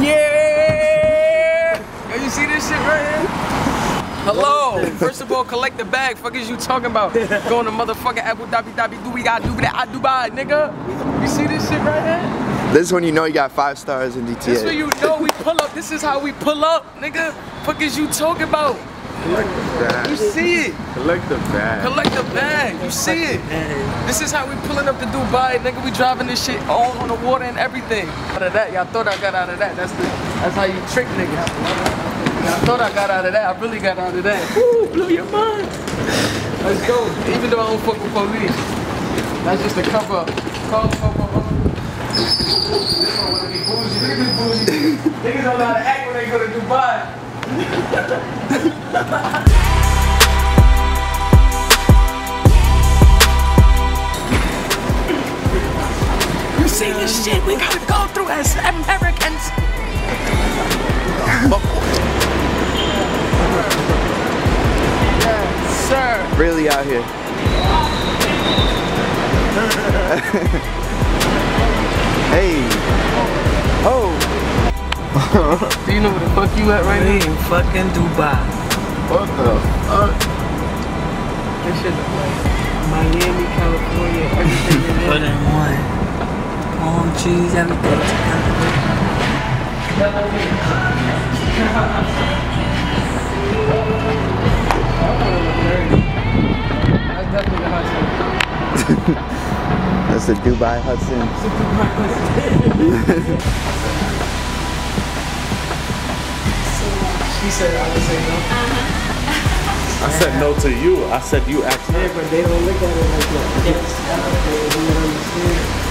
Yeah! Yo, you see this shit right here? Hello. First of all, collect the bag. Fuck is you talking about? Going to motherfucking Abu Dhabi, Dhabi, do we got do that? I Dubai, nigga. You see this shit right here? This is when you know you got five stars in DTA. This when you know we pull up. This is how we pull up, nigga. Fuck is you talking about? Collect the bag. You see it. Collect the bag. Collect the bag. You see it. This is how we pulling up to Dubai, nigga. We driving this shit all on the water and everything. Out of that, y'all thought I got out of that. That's the. That's how you trick niggas. I thought I got out of that. I really got out of that. Woo, blew your mind. Let's go. Even though I don't fuck with police. That's just a cover up. Call, call, call, call. This one wanna be bougie. Niggas bougie. Niggas don't know how to act when they go to Dubai. You see this shit we gotta go through as Americans. Really out here. hey. Oh. Do you know where the fuck you at right We now? in fucking Dubai. What the fuck? This shit look like Miami, California, everything in Put there. in one. Palm trees, everything together. That's definitely the hustle. That's the Dubai Hudson. She said I would say no. I said no to you. I said you asked her. Yeah, but they don't look at it like that. Yes. They don't understand.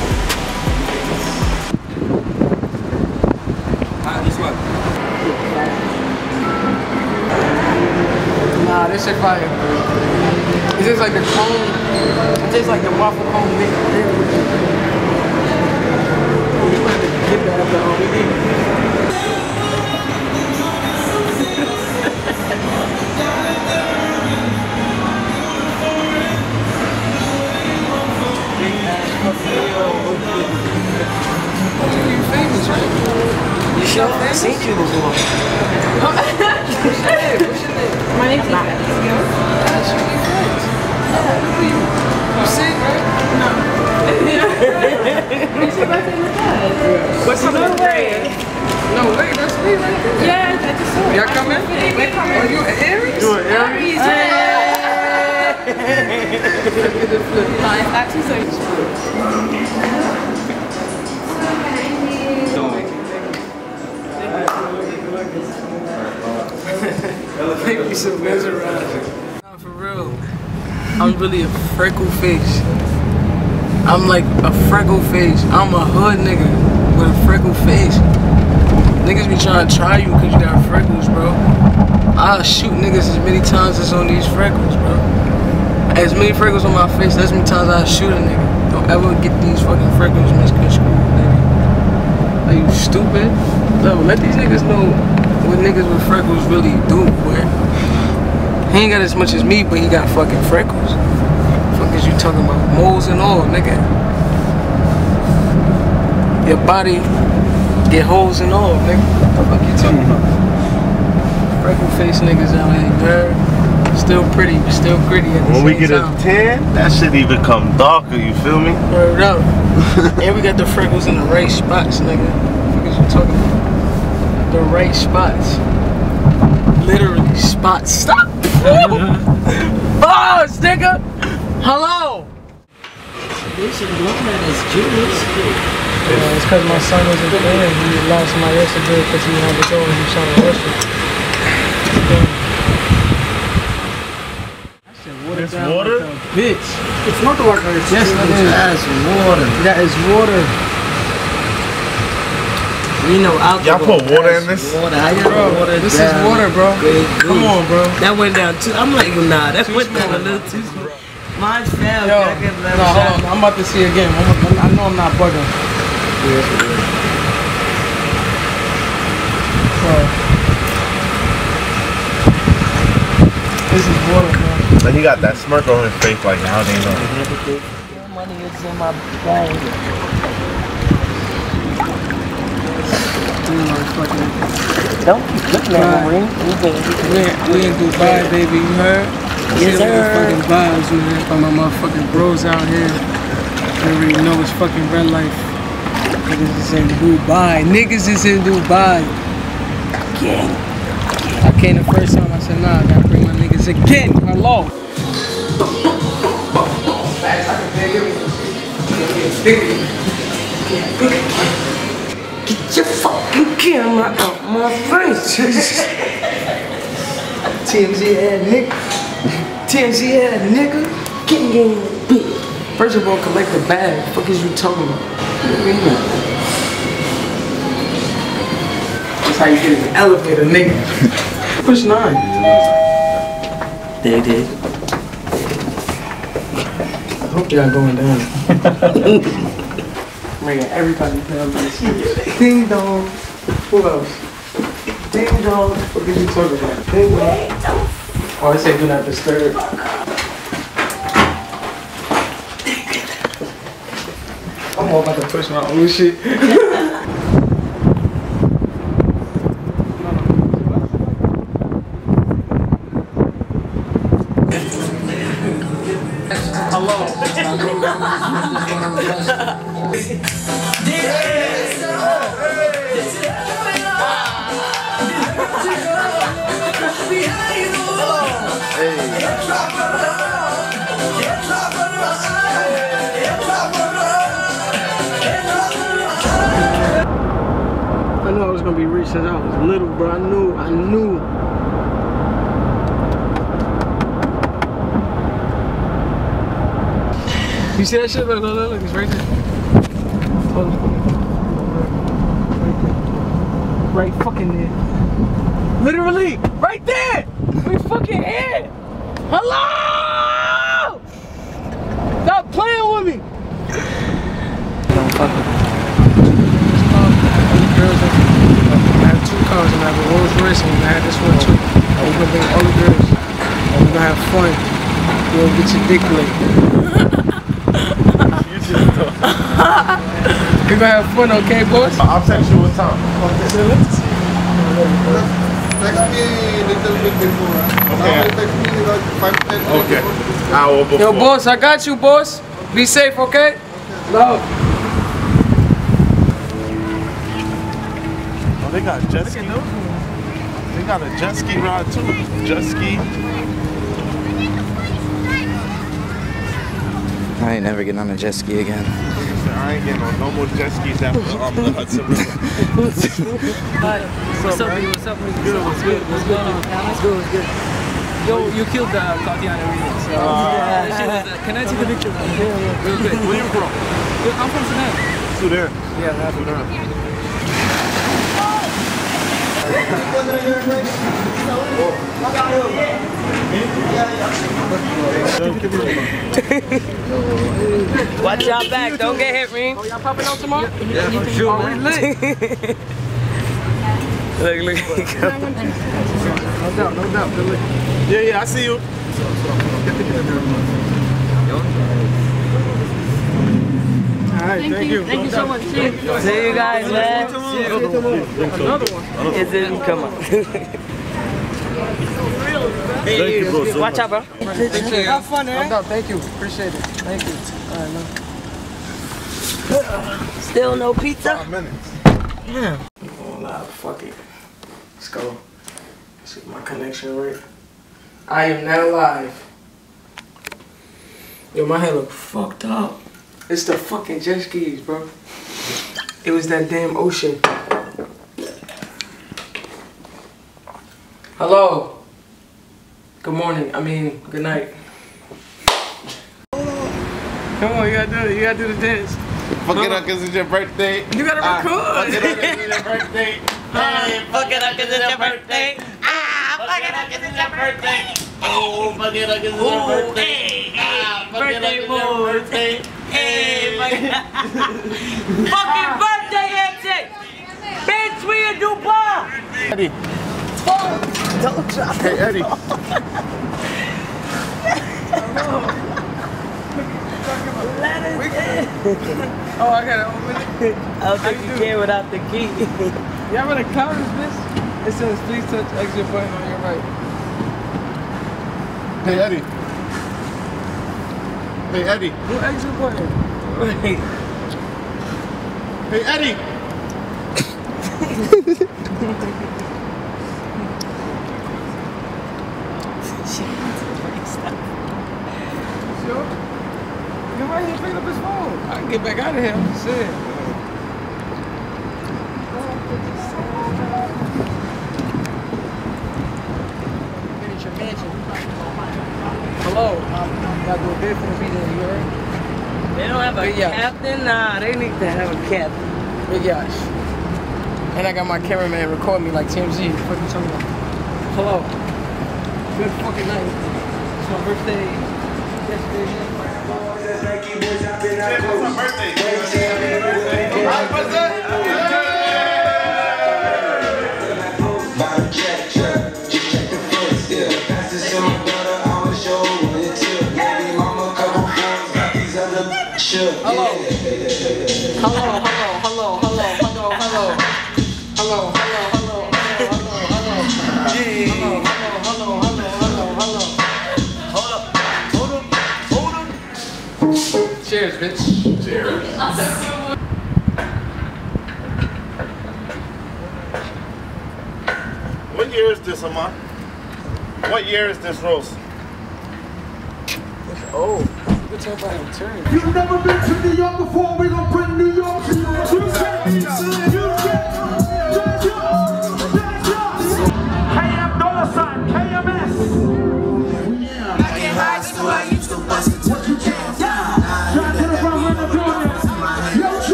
Nah, this shit fire. It's just like the cone. It's just like the waffle cone mixed in with the. We wanted to get that up there. We You sure? I seen you before. What's your name? What's your name? My name's Nat. Yeah, should be friends. Who you? You sick. What's? No way. No way, that's me right there. Yeah, I just it. Y'all coming? We're coming. Are you Aries? You an Aries? No, it's actually so Mesmerizing. Nah, for real. I'm really a freckle face. I'm like a freckle face. I'm a hood nigga with a freckle face. Niggas be trying to try you because you got freckles, bro. I'll shoot niggas as many times as on these freckles, bro. As many freckles on my face, as many times I shoot a nigga. Don't ever get these fucking freckles misconstrued, nigga. Are you stupid? No, let these niggas know what niggas with freckles really do, boy. He ain't got as much as me, but he got fucking freckles. Fuck is you talking about? Moles and all, nigga. Your body get holes and all, nigga. What the fuck you talking about? Freckle face niggas out here, man. Still pretty, still gritty the When we get a time. 10, that shit even come darker, you feel me? Word up. and we got the freckles in the right spots, nigga. What is you talking about? The right spots. Literally spots. Stop! Bars, nigga! Hello! They should look at as Jews. Uh, it's because my son wasn't there. He lost my yesterday because he had his own. He was trying to rush. It's water? Bitch. It's not water. It's Yes, it is. That's water. That is water. We know alcohol. Y'all put water in this? Water. How y'all Bro, water this is water, bro. Great Come on, bro. That went down too. I'm like, nah, that went down a little too small. Mine fell. Yo, no, hold on. I'm about to see again. I'm, I'm, I know I'm not bugging. So, this is water, bro. And he got that smirk on his face like, how they know? Money is in my Don't keep looking me, We in, we Dubai, baby. You heard? Yes, sir. Fucking vibes, you heard? By my motherfucking bros out here. You already know it's fucking red life. Niggas is in Dubai. Niggas is in Dubai. Again. I came the first time. I said, nah, I gotta bring my niggas again. Hello. Get your fucking camera out my face. TMZ head nigga. TMZ head nigga. Getting game big. First of all, collect the bag. Fuck is you talking about? That's how you get in the elevator, nigga. Push nine. They did. I hope y'all going down. Bringing everybody down this. Ding dong. Who else? Ding dong. What is you talk about? Ding dong. Oh, I say do not disturb. I'm all about to push my own shit. I gonna be rich since I was little, bro. I knew, I knew. You see that shit? Look, look, look, look, it's right. Right there. Right fucking there. Literally, right there! We fucking here! Hello! Stop playing with me! Don't fuck with me. Girls, I have two cars and I have a Rolls Royce and have this one too. And we're gonna bring all the girls. And we're gonna have fun. You'll get your dick licked. We're gonna have fun, okay, boys? I'll text you what time. Text me a little bit before. Okay. Text me like five ten Okay. Hour before. Yo, boss, I got you, boss. Be safe, okay? Love. Oh, they got jet ski. They got a jet ski ride too. Jet ski. I ain't never getting on a jet ski again. I ain't getting on no more jet skis after um, the Hudson River. What's up, baby? What's up, baby? Good, what's good? What's going on? What's good, what's good? Yo, you killed the Tatiana remix. So, that shit was, uh, can I take a picture? Yeah, yeah. Real quick. Where you from? I'm from Sudan. Sudan. Yeah, I'm Sudan. Watch out back. Don't get hit, Ring. Oh, y'all popping out tomorrow? Yeah, for sure, Oh, we lit. Look, look. No doubt, no doubt. Good. Yeah, yeah, I see you. All right, thank, you. Thank you so much. See you. See you guys, man. Another one. It's in. Come on. Thank you, bro. So Watch out, bro. Have fun, eh? No doubt, thank you. Appreciate it. Thank you. All right, man. Still no pizza? Minutes. Yeah. Oh, nah, fuck it. Let's go. Let's get my connection right. I am now live. Yo, my hair look fucked up. It's the fucking jet skis, bro. It was that damn ocean. Hello. Good morning. I mean, good night. Come on, you gotta do it. You gotta do the dance. Fuck it up because it's your birthday. You gotta Ah, record. Fuck it up 'cause it's your birthday. Hey, Fuck it up, cause it's your birthday. Ah, fuck it up, cause it's your birthday. Oh, fuck it up 'cause it's your birthday. Ah, fuck it up 'cause birthday it's your boy. birthday. Hey, fuck it up. Fucking birthday, MC. Bitch, we in Dubai. Eddie. Hey, Eddie. Oh, I gotta open it. I don't think you can without the key. Y'all better count this bitch. It says please touch exit button on your right. Hey, Eddie. Hey, Eddie. What exit button? Wait. Hey, Eddie. Sure. Get right here, pick up his phone. I can get back out of here. I'm just saying. Miniature mansion. Hello. Um, got to do a bid for the meeting. You heard? They don't have a Big yacht. captain? Nah, they need to have a captain. Big yacht. And I got my cameraman recording me like TMZ. What you talking about? Hello. Good fucking night. It's my birthday. Yesterday. What's my birthday? Bottom Hello. Hello, hello, hello, hello, hello, hello. Hello, hello, hello, hello, hello, hello. Hello, hello, hello, hello, hello, hello. Hold up, hold up, hold up. Cheers, bitch. Cheers. What year is this, Amar? What year is this roast? Oh, you can talk about a turn. You've never been to New York before, we gon' bring New York to you. You can't. you can, KM dollar sign, KMS. What you can,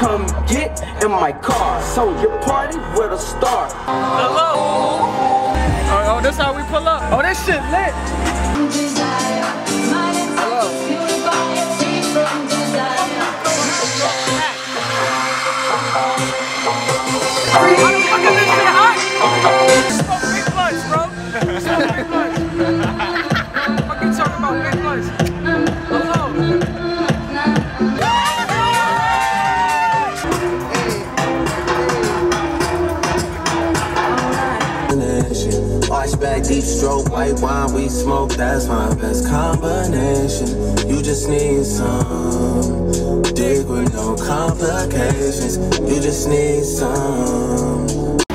come get in my car. So your party with a star. Hello. Oh, oh, this how we pull up. Oh, this shit lit. Smoke, that's my best combination. You just need some dick with no complications. You just need some.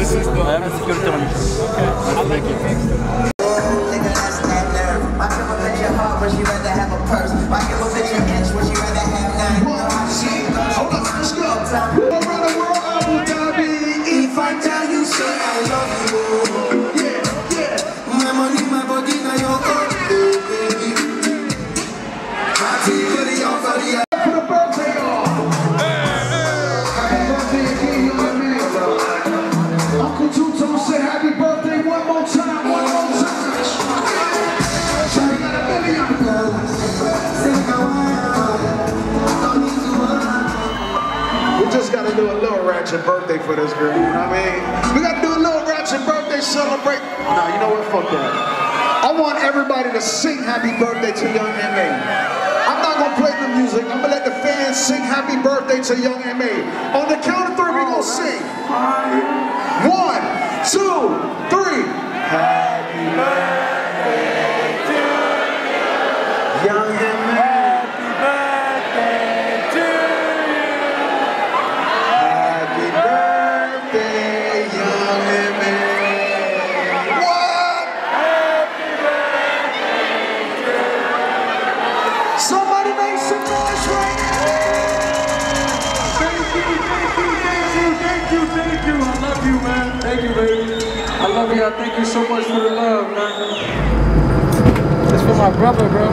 This is the Hold ratchet birthday for this girl, you know what I mean? We gotta do a little ratchet birthday celebrate. Nah, you know what? Fuck that. I want everybody to sing happy birthday to young M.A. I'm not gonna play the music. I'm gonna let the fans sing happy birthday to young M.A. On the count of Thank you, thank you. thank you I love you, man. Thank you, baby. I love you. I Thank you so much for the love, man. It's for my brother, bro.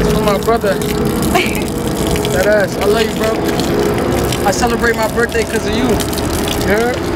It's for my brother. that ass. I love you, bro. I celebrate my birthday because of you. You?